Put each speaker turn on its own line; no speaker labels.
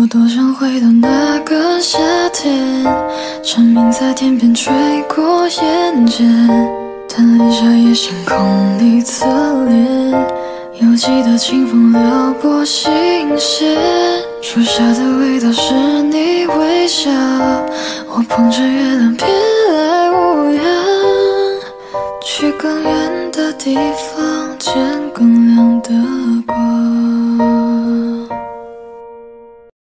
我多想回到那个夏天，蝉鸣在天边吹过眼前，贪恋夏夜星空你侧脸，犹记得清风撩拨心弦，初夏的味道是你微笑，我捧着月亮，偏爱无恙，去更远的地方，见更亮的光。